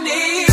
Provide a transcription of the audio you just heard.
need.